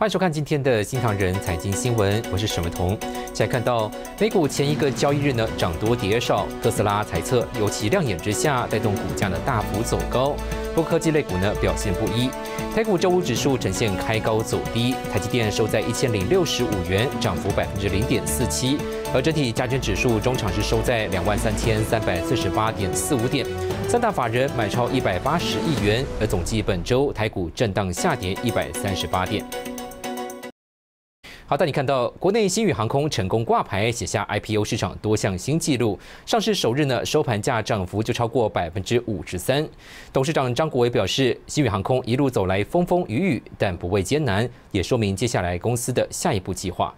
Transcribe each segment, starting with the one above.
欢迎收看今天的新唐人财经新闻，我是沈伟彤。现在看到美股前一个交易日呢涨多跌少，特斯拉猜测尤其亮眼之下，带动股价呢大幅走高。不科技类股呢表现不一，台股周五指数呈现开高走低，台积电收在一千零六十五元，涨幅百分之零点四七，而整体加权指数中场是收在两万三千三百四十八点四五点，三大法人买超一百八十亿元，而总计本周台股震荡下跌一百三十八点。好，带你看到国内新宇航空成功挂牌，写下 IPO 市场多项新纪录。上市首日呢，收盘价涨幅就超过百分之五十三。董事长张国伟表示，新宇航空一路走来风风雨雨，但不畏艰难，也说明接下来公司的下一步计划。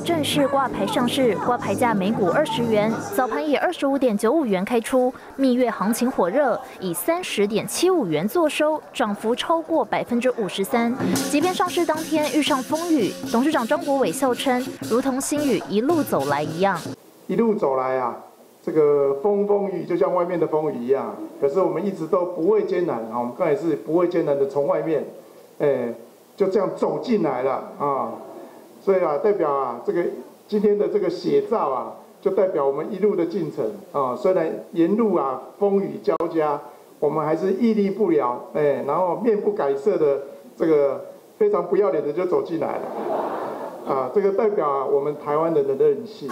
正式挂牌上市，挂牌价每股二十元，早盘以二十五点九五元开出，蜜月行情火热，以三十点七五元作收，涨幅超过百分之五十三。即便上市当天遇上风雨，董事长张国伟笑称，如同新宇一路走来一样，一路走来啊，这个风风雨就像外面的风雨一样，可是我们一直都不畏艰难啊，我们刚才是不畏艰难的从外面，哎，就这样走进来了啊。对啊，代表啊，这个今天的这个写照啊，就代表我们一路的进程啊。虽然沿路啊风雨交加，我们还是屹立不了，哎，然后面不改色的这个非常不要脸的就走进来了，啊，这个代表啊我们台湾人的韧性。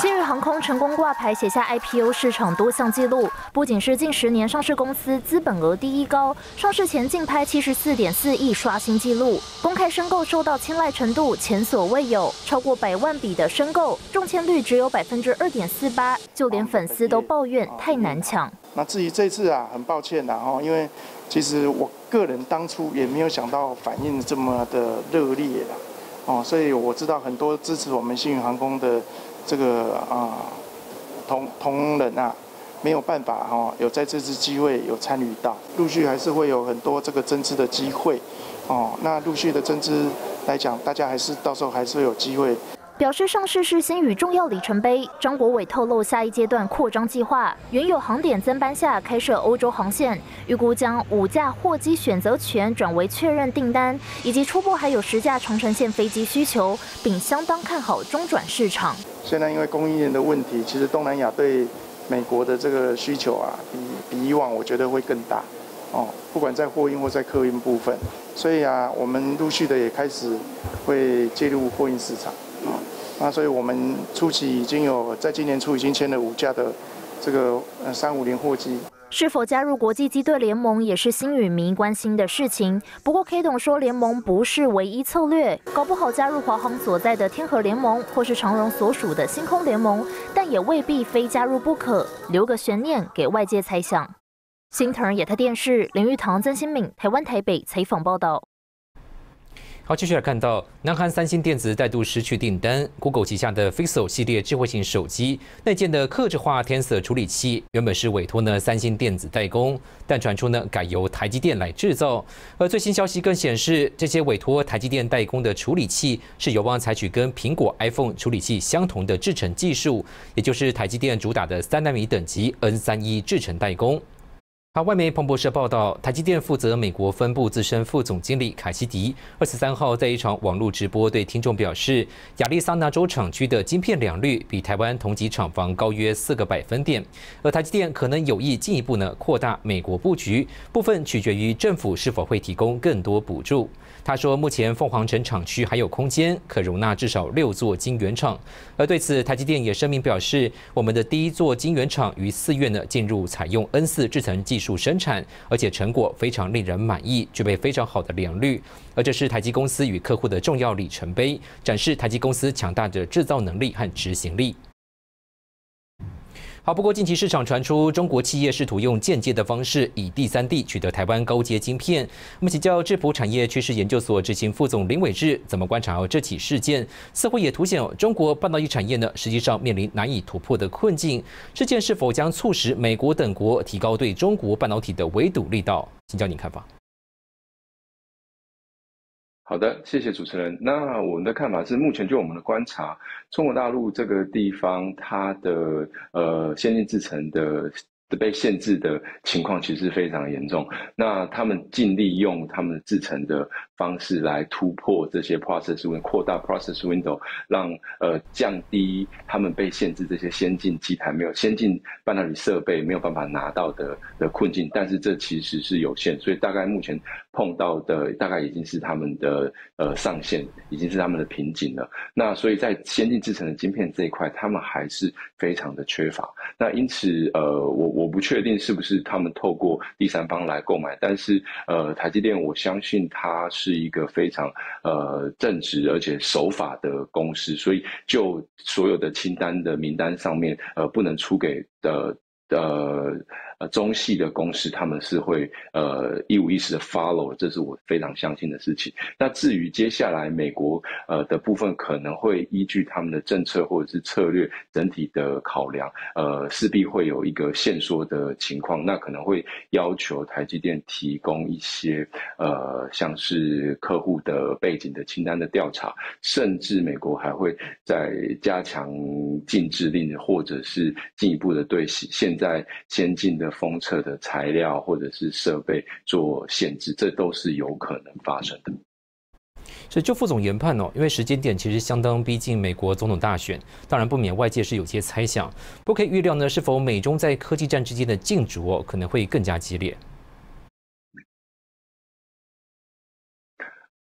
新宇航空成功挂牌，写下 IPO 市场多项纪录。不仅是近十年上市公司资本额第一高，上市前竞拍七十四点四亿刷新纪录，公开申购受到青睐程度前所未有，超过百万笔的申购，中签率只有百分之二点四八，就连粉丝都抱怨太难抢。那至于这次啊，很抱歉呐哈，因为其实我个人当初也没有想到反应这么的热烈的哦，所以我知道很多支持我们新宇航空的。这个啊，同同仁啊，没有办法哈，有在这次机会有参与到，陆续还是会有很多这个增资的机会，哦，那陆续的增资来讲，大家还是到时候还是有机会。表示上市是新宇重要里程碑。张国伟透露下一阶段扩张计划，原有航点增班下开设欧洲航线，预估将五架货机选择权转为确认订单，以及初步还有十架长城线飞机需求，并相当看好中转市场。现在因为供应链的问题，其实东南亚对美国的这个需求啊，比比以往我觉得会更大哦，不管在货运或在客运部分，所以啊，我们陆续的也开始会介入货运市场。啊，那所以我们初期已经有在今年初已经签了五架的这个呃三五零货机。是否加入国际机队联盟也是新宇迷关心的事情。不过 K 董说联盟不是唯一策略，搞不好加入华航所在的天河联盟或是长荣所属的星空联盟，但也未必非加入不可，留个悬念给外界猜想。新腾亚太电视林玉堂、曾新敏，台湾台北采访报道。好，继续来看到，南韩三星电子再度失去订单。Google 旗下的 Pixel 系列智慧型手机内建的刻制化天色处理器，原本是委托呢三星电子代工，但传出呢改由台积电来制造。而最新消息更显示，这些委托台积电代工的处理器是有望采取跟苹果 iPhone 处理器相同的制程技术，也就是台积电主打的三纳米等级 N 三一制程代工。外媒彭博社报道，台积电负责美国分部资深副总经理凯西迪二十三号在一场网络直播对听众表示，亚利桑那州厂区的晶片良率比台湾同级厂房高约四个百分点，而台积电可能有意进一步呢扩大美国布局，部分取决于政府是否会提供更多补助。他说，目前凤凰城厂区还有空间，可容纳至少六座晶圆厂。而对此，台积电也声明表示，我们的第一座晶圆厂于四月呢进入采用 N 四制程技术主生产，而且成果非常令人满意，具备非常好的良率。而这是台积公司与客户的重要里程碑，展示台积公司强大的制造能力和执行力。好，不过近期市场传出中国企业试图用间接的方式以第三地取得台湾高阶晶片。我们，请教智普产业趋势研究所执行副总林伟志，怎么观察这起事件？似乎也凸显中国半导体产业呢，实际上面临难以突破的困境。事件是否将促使美国等国提高对中国半导体的围堵力道？请教您看法。好的，谢谢主持人。那我们的看法是，目前就我们的观察，中国大陆这个地方，它的呃先进制程的被限制的情况其实非常严重。那他们尽力用他们制成的方式来突破这些 process window，扩大 process window，让呃降低他们被限制这些先进机台没有先进半导体设备没有办法拿到的的困境。但是这其实是有限，所以大概目前碰到的大概已经是他们的呃上限，已经是他们的瓶颈了。那所以在先进制成的晶片这一块，他们还是非常的缺乏。那因此呃我。我不确定是不是他们透过第三方来购买，但是呃，台积电我相信它是一个非常呃正直而且守法的公司，所以就所有的清单的名单上面，呃，不能出给的呃。呃中系的公司他们是会呃一五一十的 follow，这是我非常相信的事情。那至于接下来美国呃的部分，可能会依据他们的政策或者是策略整体的考量，呃，势必会有一个限缩的情况。那可能会要求台积电提供一些呃像是客户的背景的清单的调查，甚至美国还会在加强禁制令，或者是进一步的对现在先进的。封测的材料或者是设备做限制，这都是有可能发生的。所以，就副总研判哦，因为时间点其实相当逼近美国总统大选，当然不免外界是有些猜想。不可以预料呢，是否美中在科技战之间的竞逐哦，可能会更加激烈。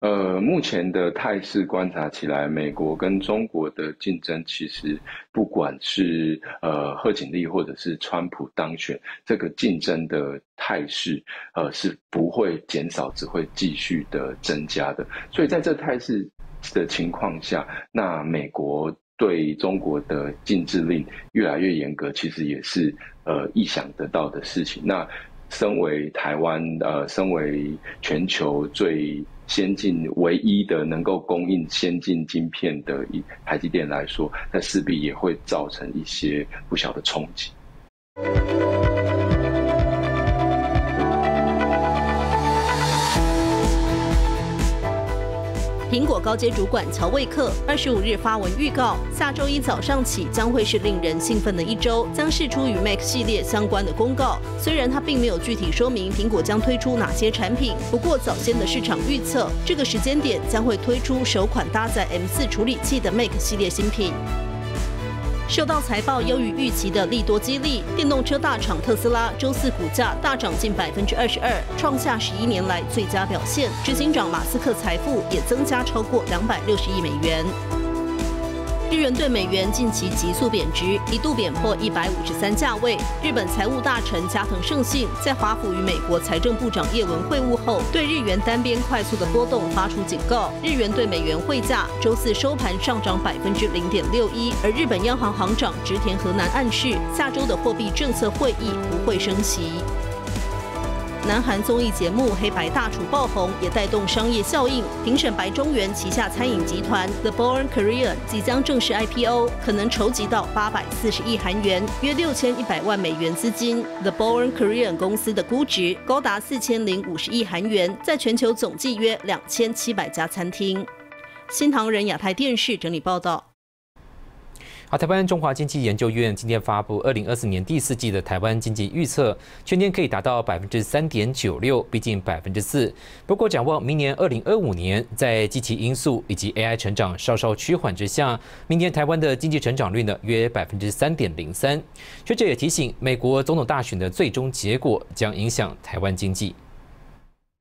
呃，目前的态势观察起来，美国跟中国的竞争，其实不管是呃贺锦丽或者是川普当选，这个竞争的态势，呃是不会减少，只会继续的增加的。所以在这态势的情况下，那美国对中国的禁制令越来越严格，其实也是呃意想得到的事情。那身为台湾，呃，身为全球最先进、唯一的能够供应先进晶片的一台积电来说，那势必也会造成一些不小的冲击。高阶主管乔魏克二十五日发文预告，下周一早上起将会是令人兴奋的一周，将释出与 Mac 系列相关的公告。虽然他并没有具体说明苹果将推出哪些产品，不过早先的市场预测，这个时间点将会推出首款搭载 M 四处理器的 Mac 系列新品。受到财报优于预期的利多激励，电动车大厂特斯拉周四股价大涨近百分之二十二，创下十一年来最佳表现。执行长马斯克财富也增加超过两百六十亿美元。日元对美元近期急速贬值，一度贬破一百五十三价位。日本财务大臣加藤胜信在华府与美国财政部长叶文会晤后，对日元单边快速的波动发出警告。日元对美元汇价周四收盘上涨百分之零点六一，而日本央行行长植田和南暗示，下周的货币政策会议不会升息。南韩综艺节目《黑白大厨》爆红，也带动商业效应。评审白中原旗下餐饮集团 The Born Korean 即将正式 IPO，可能筹集到八百四十亿韩元，约六千一百万美元资金。The Born Korean 公司的估值高达四千零五十亿韩元，在全球总计约两千七百家餐厅。新唐人亚太电视整理报道。好，台湾中华经济研究院今天发布二零二四年第四季的台湾经济预测，全年可以达到百分之三点九六，逼近百分之四。不过，展望明年二零二五年，在机器因素以及 AI 成长稍稍趋缓之下，明年台湾的经济成长率呢约百分之三点零三。学者也提醒，美国总统大选的最终结果将影响台湾经济。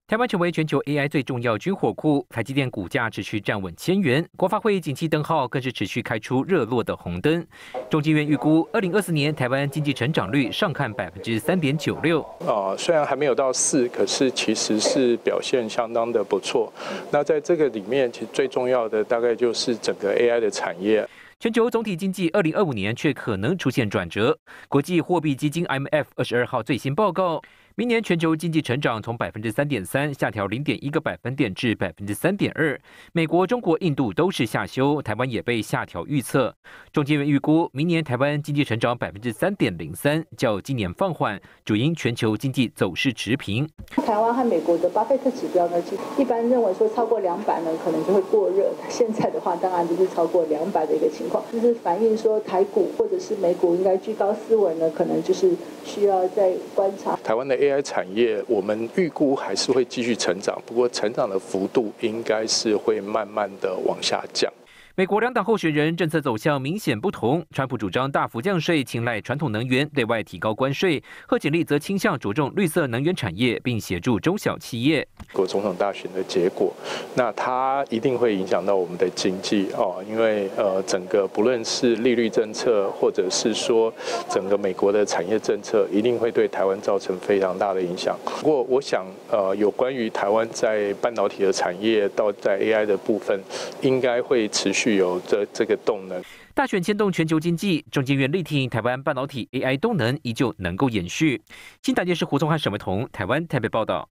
台湾成为全球 AI 最重要军火库，台积电股价持续站稳千元，国发会景气灯号更是持续开出热络的红灯。中经院预估，二零二四年台湾经济成长率上看百分之三点九六。啊，虽然还没有到四，可是其实是表现相当的不错。那在这个里面，其实最重要的大概就是整个 AI 的产业。全球总体经济二零二五年却可能出现转折。国际货币基金 IMF 二十二号最新报告。明年全球经济成长从百分之三点三下调零点一个百分点至百分之三点二，美国、中国、印度都是下修，台湾也被下调预测。中经院预估，明年台湾经济成长百分之三点零三，较今年放缓，主因全球经济走势持平。台湾和美国的巴菲特指标呢，一般认为说超过两百呢，可能就会过热。现在的话，当然就是超过两百的一个情况，就是反映说台股或者是美股应该居高思稳呢，可能就是需要再观察。台湾的 AI 产业，我们预估还是会继续成长，不过成长的幅度应该是会慢慢的往下降。美国两党候选人政策走向明显不同，川普主张大幅降税，青睐传统能源，对外提高关税；贺锦丽则倾向着重绿色能源产业，并协助中小企业。国总统大选的结果，那它一定会影响到我们的经济哦，因为呃，整个不论是利率政策，或者是说整个美国的产业政策，一定会对台湾造成非常大的影响。不过，我想呃，有关于台湾在半导体的产业到在 AI 的部分，应该会持续。具有这这个动能，大选牵动全球经济，中经院力挺台湾半导体 AI 动能依旧能够延续。新台电视胡宗汉、沈伟彤，台湾台北报道。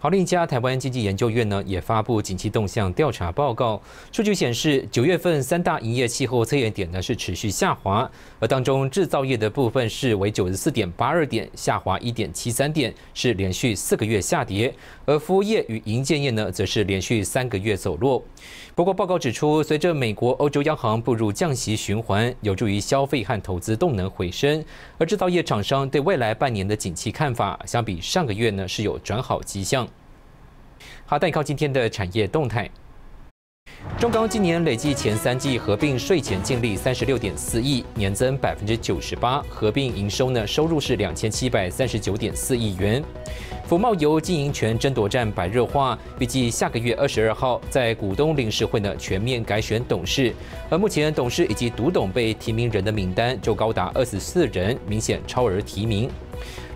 好，另一家台湾经济研究院呢也发布景气动向调查报告，数据显示，九月份三大营业气候测验点呢是持续下滑，而当中制造业的部分是为九十四点八二点，下滑一点七三点，是连续四个月下跌，而服务业与营建业呢则是连续三个月走弱。不过，报告指出，随着美国、欧洲央行步入降息循环，有助于消费和投资动能回升，而制造业厂商对未来半年的景气看法，相比上个月呢是有转好迹象。好，带你看今天的产业动态。中钢今年累计前三季合并税前净利三十六点四亿，年增百分之九十八，合并营收呢收入是两千七百三十九点四亿元。福茂油经营权争夺战白热化，预计下个月二十二号在股东临时会呢全面改选董事，而目前董事以及独董被提名人的名单就高达二十四人，明显超额提名。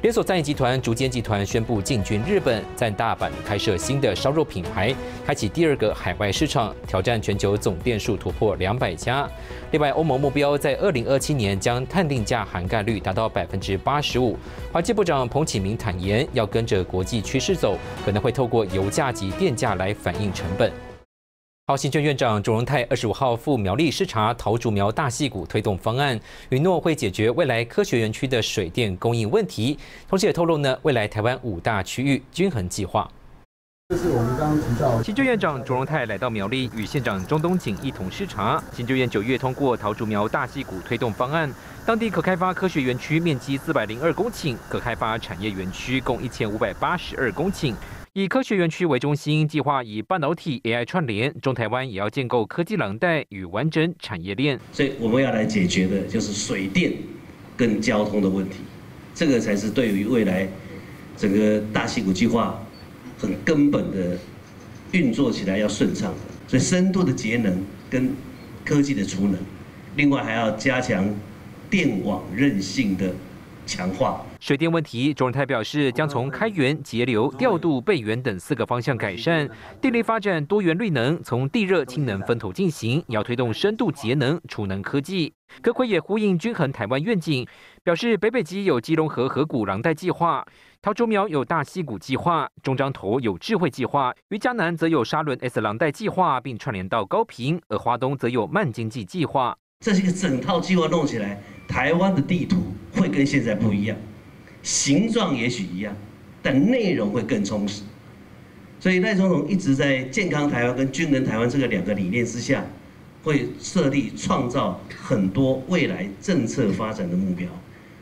连锁餐饮集团竹间集团宣布进军日本，在大阪开设新的烧肉品牌，开启第二个海外市场，挑战全球总店数突破两百家。另外，欧盟目标在二零二七年将碳定价涵盖率达到百分之八十五。华界部长彭启明坦言，要跟着国际趋势走，可能会透过油价及电价来反映成本。好，行政院长卓荣泰二十五号赴苗栗视察桃竹苗大溪谷推动方案，允诺会解决未来科学园区的水电供应问题，同时也透露呢未来台湾五大区域均衡计划。这是我们刚刚提到，行政院长卓荣泰来到苗栗与县长钟东锦一同视察。行政院九月通过桃竹苗大溪谷推动方案，当地可开发科学园区面积四百零二公顷，可开发产业园区共一千五百八十二公顷。以科学园区为中心，计划以半导体、AI 串联，中台湾也要建构科技廊带与完整产业链。所以我们要来解决的就是水电跟交通的问题，这个才是对于未来整个大溪谷计划很根本的运作起来要顺畅的。所以深度的节能跟科技的储能，另外还要加强电网韧性的强化。水电问题，周润泰表示，将从开源、节流、调度、备源等四个方向改善电力发展多元绿能，从地热、氢能分头进行，要推动深度节能、储能科技。柯奎也呼应均衡台湾愿景，表示北北基有基隆河河谷廊带计划，桃竹苗有大溪谷计划，中彰头有智慧计划，于嘉南则有沙仑 S 廊带计划，并串联到高平，而华东则有慢经济计划。这是一个整套计划弄起来，台湾的地图会跟现在不一样。形状也许一样，但内容会更充实。所以赖总统一直在健康台湾跟军人台湾这个两个理念之下，会设立创造很多未来政策发展的目标。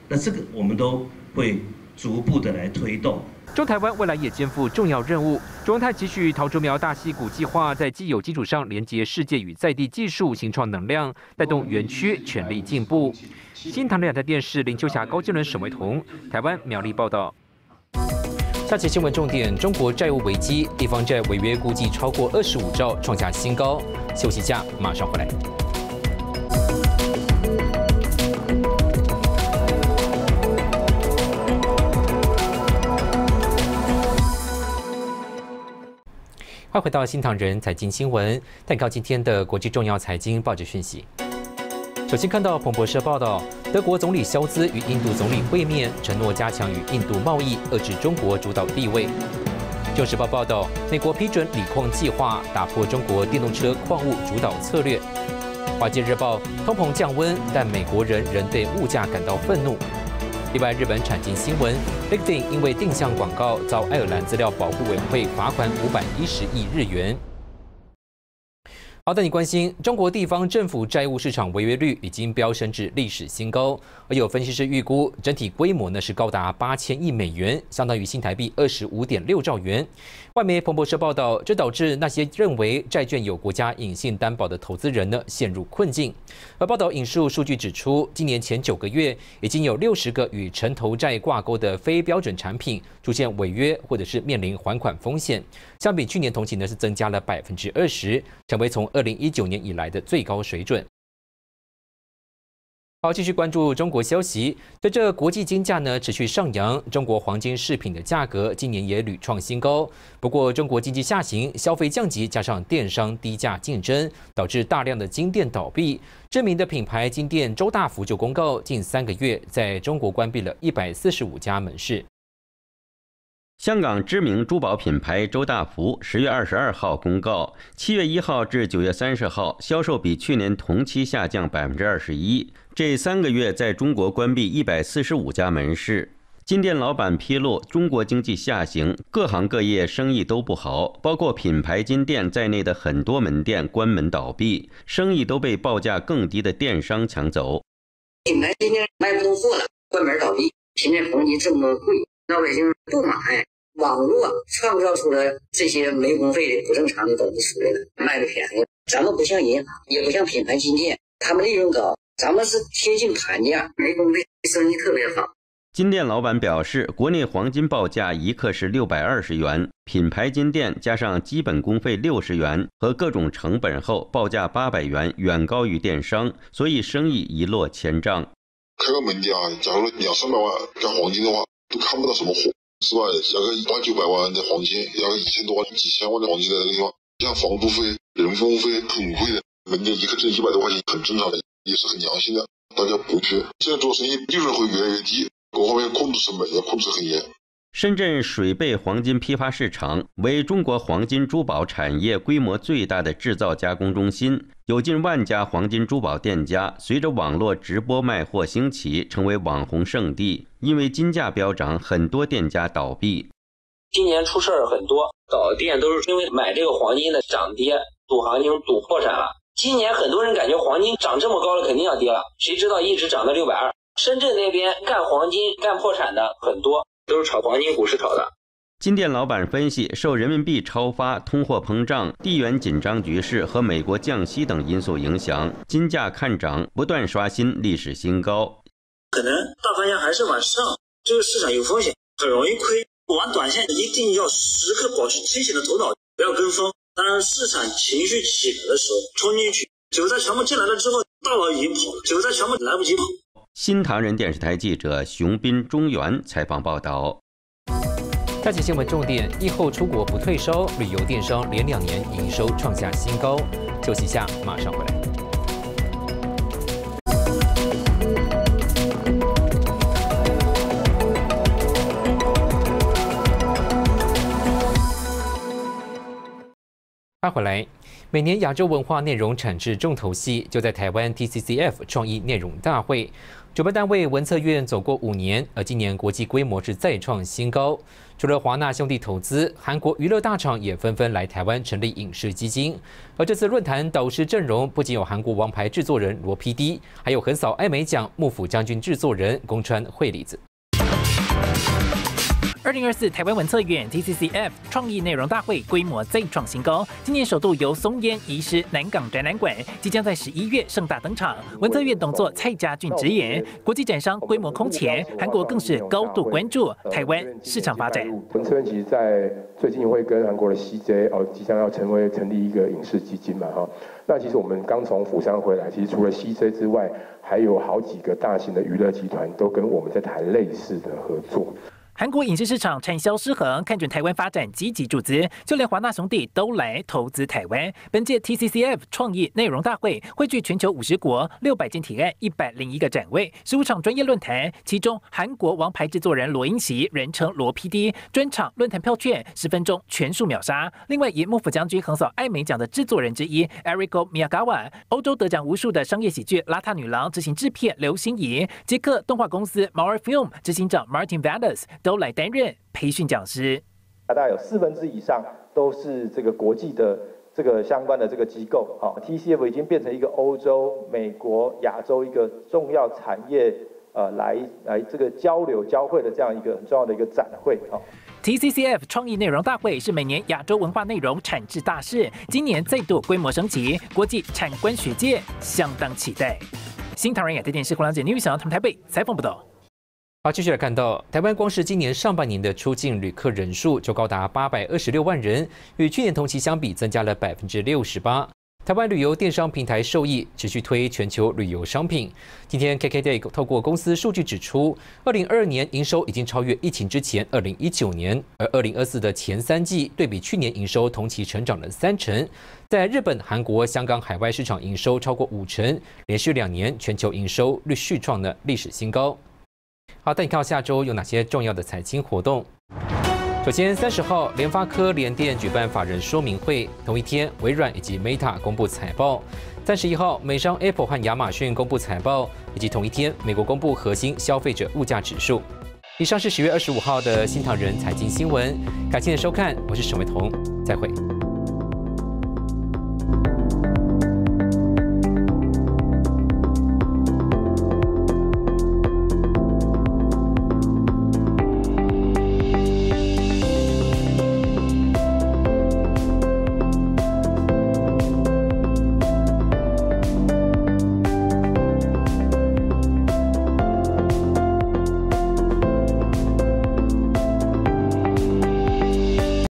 那这个我们都会逐步的来推动。中台湾未来也肩负重要任务。中泰继续桃竹苗大溪谷计划在既有基础上连接世界与在地技术，形创能量，带动园区全力进步。新唐两台电视林秋霞、高建伦、沈维彤，台湾苗栗报道。下期新闻重点：中国债务危机，地方债违约估计超过二十五兆，创下新高。休息一下，马上回来。欢迎回到新唐人财经新闻，带看今天的国际重要财经报纸讯息。首先看到彭博社报道，德国总理肖兹与印度总理会面，承诺加强与印度贸易，遏制中国主导地位。旧时报报道，美国批准锂矿计划，打破中国电动车矿物主导策略。华尔街日报，通膨降温，但美国人仍对物价感到愤怒。另外，日本产经新闻，LinkedIn 因为定向广告遭爱尔兰资料保护委员会罚款五百一十亿日元。好的，你关心中国地方政府债务市场违约率已经飙升至历史新高，而有分析师预估整体规模呢是高达八千亿美元，相当于新台币二十五点六兆元。外媒彭博社报道，这导致那些认为债券有国家隐性担保的投资人呢陷入困境。而报道引述数据指出，今年前九个月已经有六十个与城投债挂钩的非标准产品出现违约或者是面临还款风险，相比去年同期呢是增加了百分之二十，成为从二零一九年以来的最高水准。好，继续关注中国消息。随着国际金价呢持续上扬，中国黄金饰品的价格今年也屡创新高。不过，中国经济下行、消费降级，加上电商低价竞争，导致大量的金店倒闭。知名的品牌金店周大福就公告，近三个月在中国关闭了一百四十五家门市。香港知名珠宝品牌周大福十月二十二号公告，七月一号至九月三十号销售比去年同期下降百分之二十一。这三个月在中国关闭一百四十五家门市。金店老板披露，中国经济下行，各行各业生意都不好，包括品牌金店在内的很多门店关门倒闭，生意都被报价更低的电商抢走。品牌金店卖不动货了，关门倒闭。现在黄金这么贵，老百姓不买。网络创造出了这些没工费的不正常的东西出来了，卖的便宜。咱们不像银行，也不像品牌金店，他们利润高，咱们是贴近盘价，没工费，生意特别好。金店老板表示，国内黄金报价一克是六百二十元，品牌金店加上基本工费六十元和各种成本后，报价八百元，远高于电商，所以生意一落千丈。开个门店啊，假如两三百万干黄金的话，都看不到什么货。是吧？要个一八九百万的黄金，要个一千多万、几千万的黄金在那个地方，像房租费、人工费很贵的，门店一个挣一百多块钱，很正常的，也是很良心的，大家不缺。现在做生意利润会越来越低，各方面控制成本也控制很严。深圳水贝黄金批发市场为中国黄金珠宝产业规模最大的制造加工中心，有近万家黄金珠宝店家。随着网络直播卖货兴起，成为网红圣地。因为金价飙涨，很多店家倒闭。今年出事儿很多，倒店都是因为买这个黄金的涨跌，赌行情赌破产了。今年很多人感觉黄金涨这么高了，肯定要跌了，谁知道一直涨到六百二。深圳那边干黄金干破产的很多。都是炒黄金股市炒的。金店老板分析，受人民币超发、通货膨胀、地缘紧张局势和美国降息等因素影响，金价看涨，不断刷新历史新高。可能大方向还是往上，这个市场有风险，很容易亏。玩短线一定要时刻保持清醒的头脑，不要跟风。当然，市场情绪起来的时候冲进去，韭菜全部进来了之后，大佬已经跑了，韭菜全部来不及跑。新唐人电视台记者熊斌、中原采访报道。下期新闻重点：疫后出国不退烧，旅游电商连两年营收创下新高。休息下，马上回来。快回来。每年亚洲文化内容产制重头戏就在台湾 TCCF 创意内容大会。主办单位文策院走过五年，而今年国际规模是再创新高。除了华纳兄弟投资，韩国娱乐大厂也纷纷来台湾成立影视基金。而这次论坛导师阵容不仅有韩国王牌制作人罗 PD，还有横扫艾美奖幕府将军制作人宫川惠里子。二零二四台湾文策院 TCCF 创意内容大会规模再创新高，今年首度由松烟移师南港展览馆，即将在十一月盛大登场。文策院董座蔡家俊直言，国际展商规模空前，韩国更是高度关注台湾市场发展。文策院其实在最近会跟韩国的 CJ 哦，即将要成为成立一个影视基金嘛哈。那其实我们刚从釜山回来，其实除了 CJ 之外，还有好几个大型的娱乐集团都跟我们在谈类似的合作。韩国影视市场产销失衡，看准台湾发展，积极注资，就连华纳兄弟都来投资台湾。本届 TCCF 创意内容大会汇聚全球五十国六百件提案，一百零一个展位，十五场专业论坛。其中，韩国王牌制作人罗英席，人称罗 PD，专场论坛票券十分钟全数秒杀。另外，以幕府将军横扫艾美奖的制作人之一 Eriko Miyagawa，欧洲得奖无数的商业喜剧《邋遢女郎》执行制片刘心怡，捷克动画公司 Mauer Film 执行长 Martin Valles。都来担任培训讲师，大概有四分之以上都是这个国际的这个相关的这个机构啊，TCF 已经变成一个欧洲、美国、亚洲一个重要产业呃来来这个交流交汇的这样一个很重要的一个展会啊。TCCF 创意内容大会是每年亚洲文化内容产制大事，今年再度规模升级，国际产官学界相当期待。新唐人亚太电视胡良姐、女小他们台北采访报道。好，继续来看到台湾，光是今年上半年的出境旅客人数就高达八百二十六万人，与去年同期相比增加了百分之六十八。台湾旅游电商平台受益，持续推全球旅游商品。今天 KKday 透过公司数据指出，二零二二年营收已经超越疫情之前二零一九年，而二零二四的前三季对比去年营收同期成长了三成。在日本、韩国、香港海外市场营收超过五成，连续两年全球营收率续创了历史新高。好，带你看下周有哪些重要的财经活动。首先，三十号，联发科、联电举办法人说明会，同一天，微软以及 Meta 公布财报。三十一号，美商 Apple 和亚马逊公布财报，以及同一天，美国公布核心消费者物价指数。以上是十月二十五号的新唐人财经新闻，感谢收看，我是沈伟彤，再会。